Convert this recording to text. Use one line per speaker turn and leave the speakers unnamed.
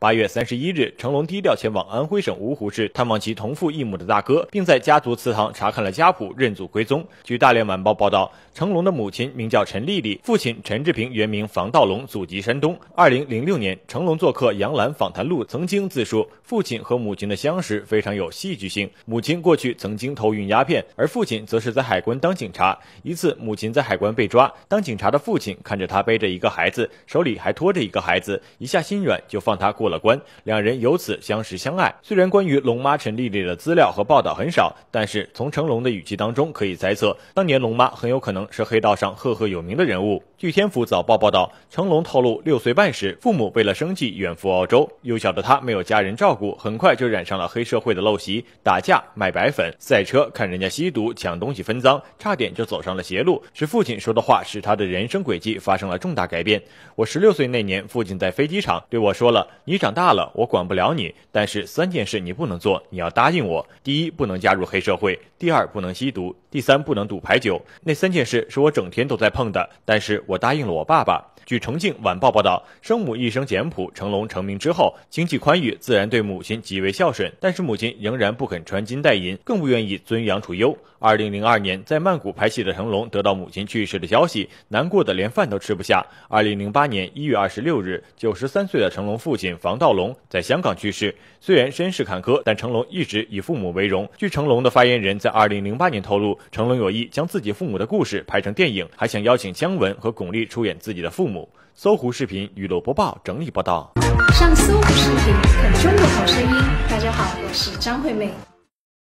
八月三十一日，成龙低调前往安徽省芜湖市探望其同父异母的大哥，并在家族祠堂查看了家谱，认祖归宗。据大连晚报报道，成龙的母亲名叫陈丽丽，父亲陈志平原名房道龙，祖籍山东。二零零六年，成龙做客杨澜访谈录，曾经自述父亲和母亲的相识非常有戏剧性。母亲过去曾经偷运鸦片，而父亲则是在海关当警察。一次，母亲在海关被抓，当警察的父亲看着他背着一个孩子，手里还拖着一个孩子，一下心软，就放他过。过了关，两人由此相识相爱。虽然关于龙妈陈丽丽的资料和报道很少，但是从成龙的语气当中可以猜测，当年龙妈很有可能是黑道上赫赫有名的人物。据天府早报报道，成龙透露，六岁半时，父母为了生计远赴澳洲，幼小的他没有家人照顾，很快就染上了黑社会的陋习，打架、卖白粉、赛车，看人家吸毒、抢东西分赃，差点就走上了邪路。是父亲说的话，使他的人生轨迹发生了重大改变。我十六岁那年，父亲在飞机场对我说了：“你。”长大了，我管不了你，但是三件事你不能做，你要答应我：第一，不能加入黑社会；第二，不能吸毒；第三，不能赌牌九。那三件事是我整天都在碰的，但是我答应了我爸爸。据重庆晚报报道，生母一生简朴，成龙成名之后，经济宽裕，自然对母亲极为孝顺，但是母亲仍然不肯穿金戴银，更不愿意尊养储优。二零零二年，在曼谷拍戏的成龙得到母亲去世的消息，难过的连饭都吃不下。二零零八年一月二十六日，九十三岁的成龙父亲房道龙在香港去世。虽然身世坎坷，但成龙一直以父母为荣。据成龙的发言人，在二零零八年透露，成龙有意将自己父母的故事拍成电影，还想邀请姜文和巩俐出演自己的父母。搜狐视频娱乐播报整理报道。
上搜狐视频，看中国好声音。大家好，我是张惠妹。